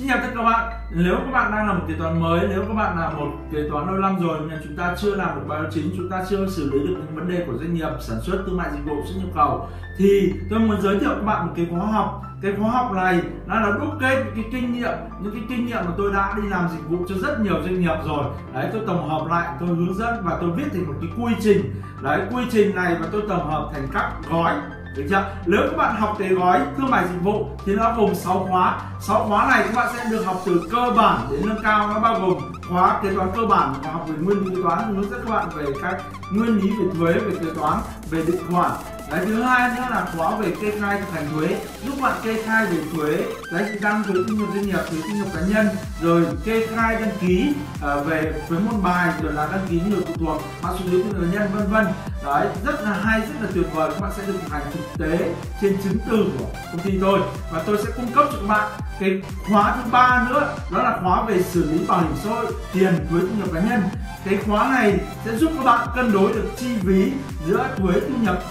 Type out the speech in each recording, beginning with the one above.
xin chào tất cả các bạn. Nếu các bạn đang là một kế toán mới, nếu các bạn là một kế toán lâu năm rồi, nhưng chúng ta chưa làm được báo chính, chúng ta chưa xử lý được những vấn đề của doanh nghiệp, sản xuất, thương mại dịch vụ, xuất nhập khẩu, thì tôi muốn giới thiệu các bạn một cái khóa học. Cái khóa học này nó là đúc kết những cái kinh nghiệm, những cái kinh nghiệm mà tôi đã đi làm dịch vụ cho rất nhiều doanh nghiệp rồi. Đấy, tôi tổng hợp lại, tôi hướng dẫn và tôi viết thành một cái quy trình. Đấy, quy trình này và tôi tổng hợp thành các gói được chưa? Nếu các bạn học cái gói thương mại dịch vụ thì nó gồm 6 khóa. 6 khóa này các bạn sẽ được học từ cơ bản đến nâng cao nó bao gồm khóa kế toán cơ bản và học về nguyên lý kế toán hướng dẫn các bạn về các nguyên lý về thuế, về kế toán, về định khoản Đấy, thứ hai nữa là khóa về kê khai thực hành thuế. Giúp bạn kê khai về thuế giá trị tăng thuế thu nhập doanh nghiệp thuế thu nhập cá nhân rồi kê khai đăng ký uh, về thuế môn bài rồi là đăng ký người phụ thuộc mã số thuế thu nhập cá nhân vân vân. Đấy rất là hay rất là tuyệt vời. Các bạn sẽ được thực hành thực tế trên chứng từ của công ty tôi. Và tôi sẽ cung cấp cho các bạn cái khóa thứ ba nữa đó là khóa về xử lý bảo hiểm xã hội tiền thuế thu nhập cá nhân. Cái khóa này sẽ giúp các bạn cân đối được chi phí giữa thuế thu nhập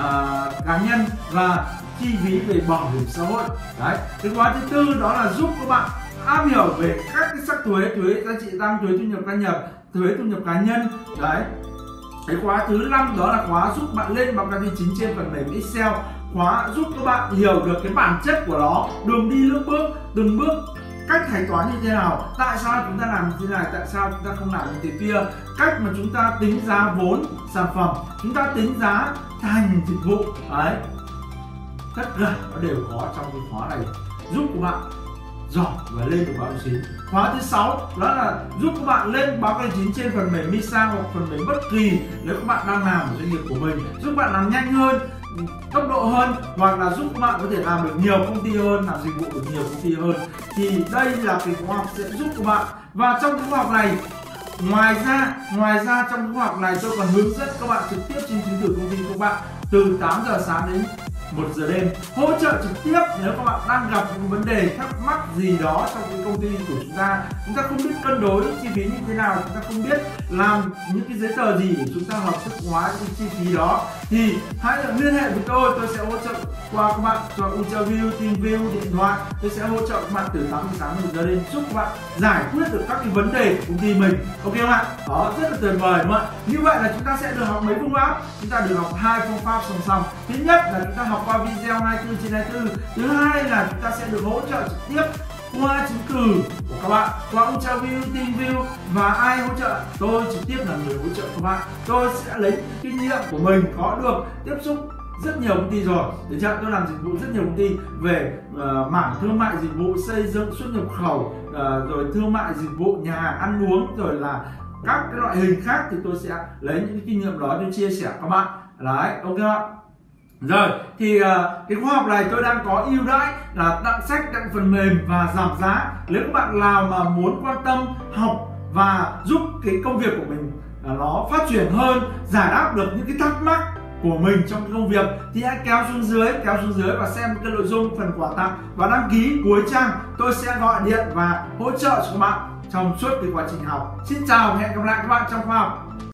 uh, cá nhân và chi phí về bảo hiểm xã hội. Đấy cái khóa thứ tư đó là giúp các bạn am hiểu về các cái sắc thuế thuế giá trị tăng thuế thu nhập cá nhân thuế thu nhập cá nhân. Đấy cái khóa thứ năm đó là khóa giúp bạn lên bằng các tài chính trên phần mềm Excel. Khóa giúp các bạn hiểu được cái bản chất của nó. Đường đi nước bước từng bước cách thanh toán như thế nào, tại sao chúng ta làm như thế này, tại sao chúng ta không làm như thế kia. Cách mà chúng ta tính giá vốn sản phẩm, chúng ta tính giá thành dịch vụ, đấy. Tất cả nó đều có trong cái khóa này. Giúp các bạn giỏi và lên được báo cáo chính khóa thứ sáu, đó là giúp các bạn lên báo cáo chính trên phần mềm Misa hoặc phần mềm bất kỳ nếu các bạn đang làm ở doanh nghiệp của mình. Giúp bạn làm nhanh hơn tốc độ hơn hoặc là giúp các bạn có thể làm được nhiều công ty hơn, làm dịch vụ được nhiều công ty hơn, thì đây là cái khóa học sẽ giúp các bạn. Và trong cái khóa học này, ngoài ra ngoài ra trong khóa học này tôi còn hướng dẫn các bạn trực tiếp trên chứng tử công ty của các bạn từ 8 giờ sáng đến một giờ đêm hỗ trợ trực tiếp nếu các bạn đang gặp những vấn đề thắc mắc gì đó trong cái công ty của chúng ta. Chúng ta không biết cân đối chi phí như thế nào chúng ta không biết làm những cái giấy tờ gì để chúng ta hợp thức hóa những chi phí đó. Thì hãy liên hệ với tôi tôi sẽ hỗ trợ qua các bạn cho Ultraview, TeamView, điện thoại. Tôi sẽ hỗ trợ các bạn từ 8 giờ sáng đến giờ đêm. Giúp các bạn giải quyết được các cái vấn đề của công ty mình. Ok không ạ? Đó rất là tuyệt vời đúng không ạ? Như vậy là chúng ta sẽ được học mấy phương pháp? Chúng ta được học hai phương pháp song song. Thứ nhất là chúng ta học qua video 24 trên 24 thứ hai là chúng ta sẽ được hỗ trợ trực tiếp qua chứng từ của các bạn qua Ultraview, TeamView và ai hỗ trợ? Tôi trực tiếp là người hỗ trợ các bạn. Tôi sẽ lấy kinh nghiệm của mình có được tiếp xúc rất nhiều công ty rồi. Để chưa? Tôi làm dịch vụ rất nhiều công ty về uh, mảng thương mại dịch vụ xây dựng xuất nhập khẩu uh, rồi thương mại dịch vụ nhà hàng ăn uống rồi là các cái loại hình khác thì tôi sẽ lấy những cái kinh nghiệm đó để chia sẻ các bạn. Đấy ok không rồi thì uh, cái khóa học này tôi đang có ưu đãi là tặng sách tặng phần mềm và giảm giá. Nếu các bạn nào mà muốn quan tâm học và giúp cái công việc của mình uh, nó phát triển hơn giải đáp được những cái thắc mắc của mình trong công việc thì hãy kéo xuống dưới kéo xuống dưới và xem cái nội dung phần quà tặng và đăng ký cuối trang. Tôi sẽ gọi điện và hỗ trợ cho các bạn trong suốt cái quá trình học. Xin chào và hẹn gặp lại các bạn trong khoa học.